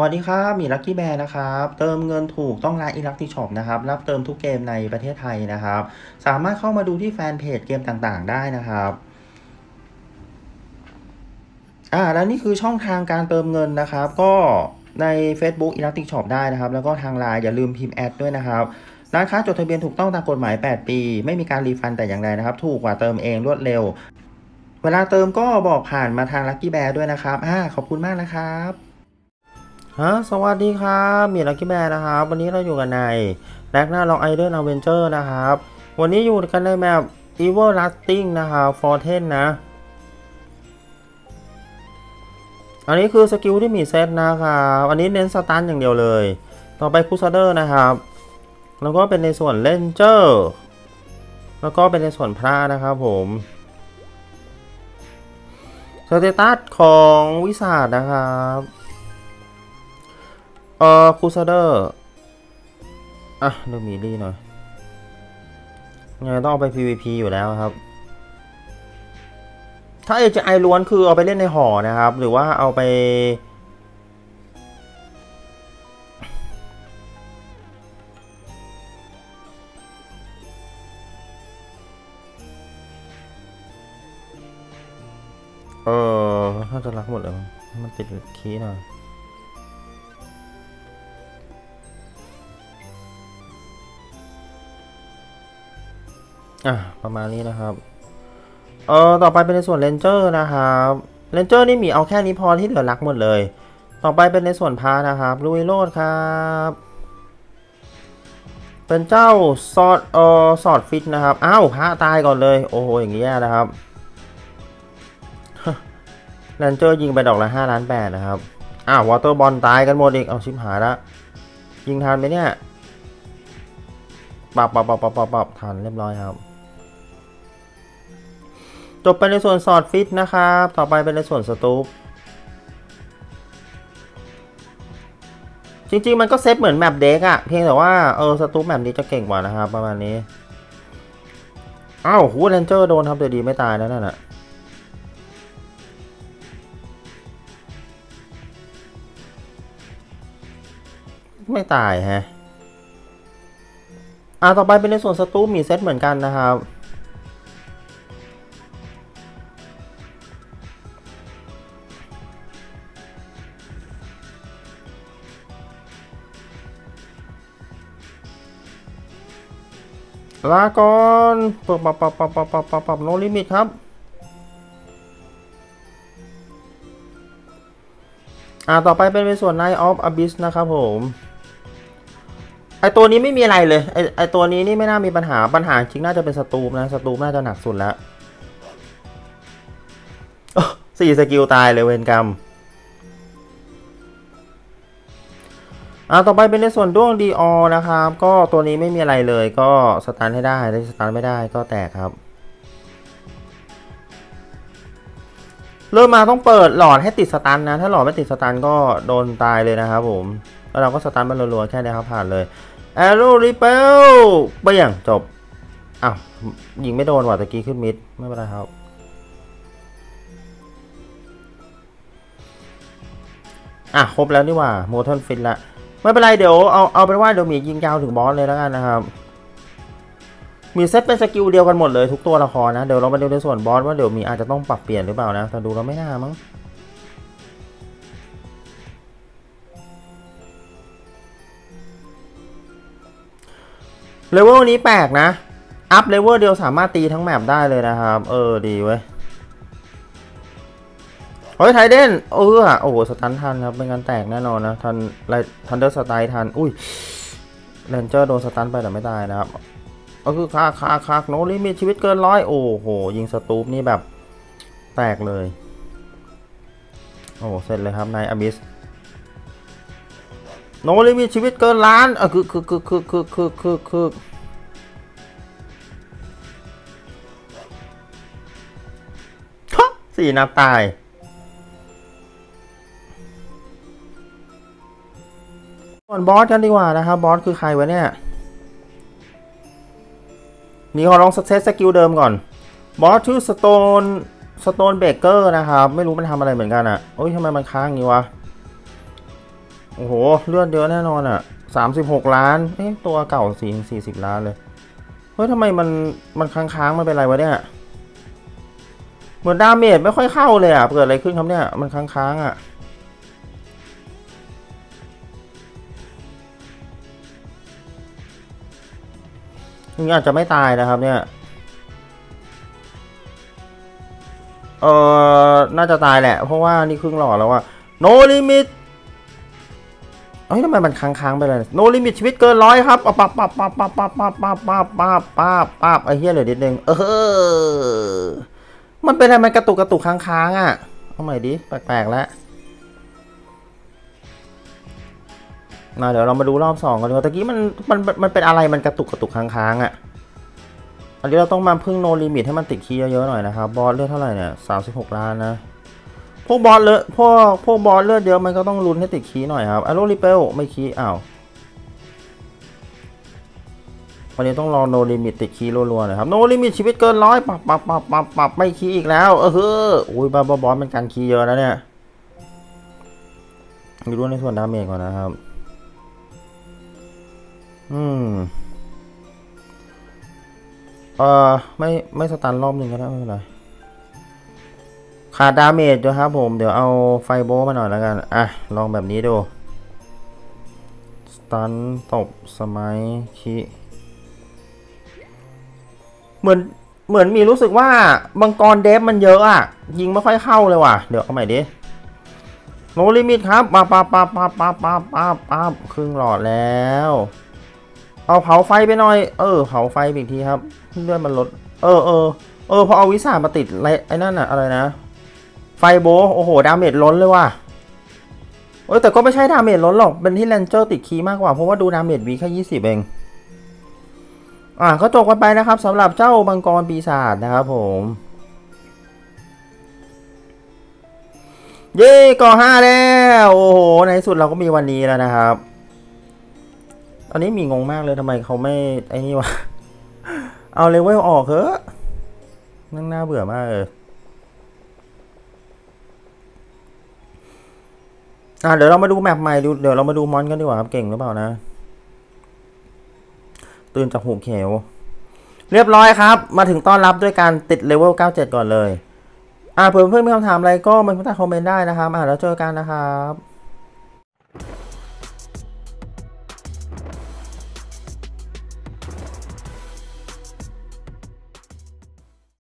สวัสดีครับพี่ Lucky Bear นะครับเติมเงินถูกต้องร้าน Elactic Shop นะครับรับเติมทุกเกมในประเทศไทยนะครับ สามารถเข้ามาดูที่แฟนเพจเกมต่างๆ ได้นะครับอ่าแล้วนี่คือช่องทางการเติมเงินนะครับ ก็ใน Facebook e l a c t i c Shop ได้นะครับ แล้วก็ทางไลน์อย่าลืมพิมพ์ add ด้วยนะครับร้านค้าจดทะเบียนถูกต้องตามกฎหมาย 8 ปี ไม่มีการ refund แต่อย่างใดนะครับ ถูกกว่าเติมเองรวดเร็ว เวลาเติมก็บอกผ่านมาทาง Lucky Bear ด้วยนะครับอ่าขอบคุณมากนะครับ ฮะสวัสดีครับพี่ Lucky Bear นะครับ วันนี้เราอยู่กันใน Ragnarok Idle Adventure นะครับ วันนี้อยู่กันในแมป Evil Lasting นะครับฟอร์เทนนะ อันนี้คือสกิลที่มีเซตนะครับอันนี้เน้น stun อย่างเดียวเลย ต่อไป Crusader นะครับ แล้วก็เป็นในส่วน Ranger แล้วก็เป็นในส่วนพระนะครับผมสเตตัสของวิสาดนะครับ เอ่อคูซาเดอร์อะดูมีลี่หน่อยงไงต้องเอาไป PVP อยู่แล้วครับ ถ้า AGI ล้วนคือเอาไปเล่นในหอนะครับ หรือว่าเอาไป เออน่าจะรักหมดเลยมันติดคีย์หน่อย อะประมาณนี้นะครับ เออต่อไปเป็นในส่วนเลนเจอร์นะครับเลนเจอร์นี่มีเอาแค่นี้พอที่เหลือรักหมดเลย ต่อไปเป็นในส่วนพานะครับลุยโรดครับเป็นเจ้าซอดเออซอดฟิตนะครับอ้าวพระตายก่อนเลย โอ้โหอย่างนี้นะครับเลนเจอร์ยิงไปดอกละ5ล้านแปดนะครับ อ้าววอเตอร์บอลตายกันหมดอีก เอาชิมหายละ ยิงทันไหมเนี่ย ปับปับปับปับปับปับทันเรียบร้อยครับ จบไปในส่วนสอดฟิตนะครับ ต่อไปเป็นในส่วนสตูปจริงๆ มันก็เซตเหมือนแมปเด็กอะเพียงแต่ว่าเออสตูปแมปนี้จะเก่งกว่านะครับ ประมาณนี้ อ้าวฮูเรนเจอร์โดนครับเดี๋ยวดีไม่ตายนะนั่นแหะไม่ตายฮะ อ่าต่อไปเป็นในส่วนสตูปมีเซตเหมือนกันนะครับ ลาก่อนปับปับปับปับปับปับปับปับ no limit ครับ อ่า ต่อไปเป็นในส่วน Knight of Abyss นะครับผม ไอตัวนี้ไม่มีอะไรเลย ไอไอตัวนี้นี่ไม่น่ามีปัญหา ปัญหาจริงน่าจะเป็นสตูมนะ สตูมน่าจะหนักสุดแล้วสี่ skill ตายเลยเวรกรรม อ่าต่อไปเป็นในส่วนด้วงดีออนะครับ ก็ตัวนี้ไม่มีอะไรเลยก็สตาร์ทให้ได้ถ้าสตาร์ทไม่ได้ก็แตกครับ เริ่มมาต้องเปิดหลอดให้ติดสตันนะ ถ้าหลอดไม่ติดสตันก็โดนตายเลยนะครับผมแล้วเราก็สตันมันรัวๆแค่นี้ครับผ่านเลยแอโรรีเปลเปอย่างจบอ้าวยิงไม่โดนว่ะตะกี้ขึ้นมิดไม่เป็นไรครับอะครบแล้วนี่ว่าโมทันฟินละ ไม่เป็นไรเดี๋ยวเอาเอาเป็นว่าเดี๋ยวมียิงยาวถึงบอสเลยแล้วกันนะครับมีเซตเป็น skill เดียวกันหมดเลยทุกตัวละครนะเดี๋ยวเรามาดูในส่วนบอสว่าเดี๋ยวมีอาจจะต้องปรับเปลี่ยนหรือเปล่านะแต่ดูเราไม่น่ามั้งเลเวลนี้แปลกนะ up level เดียวสามารถตีทั้ง map ได้เลยนะครับ เออดีเว้ย เฮ้ยไทเดนเออโอ้โหสตันทันครับเป็นการแตกแน่นอนนะทันไลทันเดอร์สไตล์ทันอุ้ยเรนเจอร์โดนสตันไปแต่ไม่ตายนะครับก็คือคาคาคาโนลิมิตชีวิตเกินร้อยโอ้โหยิงสตูปนี่แบบแตกเลย โอ้เสร็จเลยครับนายอบิสโนลิมิตชีวิตเกินล้านเออคือคือคือคือคือคือคือคือสี่นับตาย ส่วนบอสกันดีกว่านะครับบอสคือใครวะเนี่ยนี่ขอลอง set skill เดิมก่อนบอสชื่อ Stone Stonebreaker นะครับ ไม่รู้มันทำอะไรเหมือนกันอะ่ะโอ้ยทำไมมันค้างอย่างนี้วะ โอ้โห เลือดเยอะแน่นอนอะสามสิบหกล้านเอ๊ะตัวเก่าสี่สี่สิบล้านเลย เฮ้ยทำไมมันมันค้างๆมันเป็นไรวะเนี่ย เหมือนดาเมจไม่ค่อยเข้าเลยอะเกิดอะไรขึ้นครับเนี่ย มันค้างๆอะ นี่อาจจะไม่ตายนะครับเนี่ย เออน่าจะตายแหละ เพราะว่านี่ครึ่งหลอดแล้วว่า no limit เอ้ยทำไมมันค้างๆไปเลย no limit ชีวิตเกินร้อยครับปับปับปับปับปับปับปับปับปับปับปับปับไอ้เหี้ยเหลือนิดนึงเออ มันเป็นอะไรมันกระตุกกระตุกค้างๆอะเอาใหม่ดิ แปลกๆแล้ว มาเดี๋ยวเรามาดูรอบสองกันดีกว่าตะกี้มันมันมันเป็นอะไรมันกระตุกกระตุกค้างๆอะอันนี้เราต้องมาพึ่ง no limit ให้มันติด cri เยอะๆหน่อยนะครับบอสเลือดเท่าไหร่เนี่ยสามสิบหกล้านนะพวกบอสเลือดพวกพวกบอสเลือดเยอะมันก็ต้องลุ้นให้ติด cri หน่อยครับ Arrow Repel ไม่ cri อ้าววันนี้ต้องรอ no limit ติด cri รัวๆน่ะครับ no limit ชีวิตเกินร้อยปับปับปับปับปับไม่ cri อีกแล้ว เออเฮ้ออุ้ยบอสบอสมันการคีย์เยอะนะเนี่ยดูในส่วน damage ก่อนนะครับ อืม เออไม่ไม่สตันรอบหนึ่งก็ได้ไม่เป็นไรขาดดาเมจด้วยครับผม เดี๋ยวเอาไฟโบมาหน่อยแล้วกัน อะ ลองแบบนี้ดู สตันตบสมัยคิเหมือนเหมือนมีรู้สึกว่ามังกรเดฟมันเยอะอะยิงไม่ค่อยเข้าเลยว่ะ เดี๋ยวเอาใหม่ดิโนลิมิตครับปาปาปาปาปาปาปาปาครึ่งหลอดแล้ว เอาเผาไฟไปหน่อย เออ เผาไฟอีกทีครับ เลือดมันลด เออเออเออพอเอาวิสามาติดไรไอ้นั่นอะอะไรนะ ไฟโบ โอ้โห ดาเมจล้นเลยว่ะเออแต่ก็ไม่ใช่ดาเมจล้นหรอก เป็นที่แรนเจอร์ติดคีมากกว่า เพราะว่าดูดาเมจวีแค่ยี่สิบเอง อะก็จบกันไปนะครับสำหรับเจ้ามังกรปีศาจนะครับผมเย้ก่อห้าแล้ว โอ้โห ในที่สุดเราก็มีวันนี้แล้วนะครับ อนนี้มีงงมากเลยทำไมเขาไม่ไอ้นี่วะ เอาเลเวลออกเถอะนั่งน่าเบื่อมากเลยอะเดี๋ยวเรามาดูแมปใหม่ดูเดี๋ยวเรามาดูมอนกันดีกว่าครับเก่งหรือเปล่านะ ตื่นจากหูเขียวเรียบร้อยครับ มาถึงต้อนรับด้วยการติดเลเวล 97 ก่อนเลย อ่าเพื่อนเพื่อนๆมีคำถามอะไรก็มาใต้คอมเมนต์ได้นะครับ อ่าแล้วเจอกันนะครับ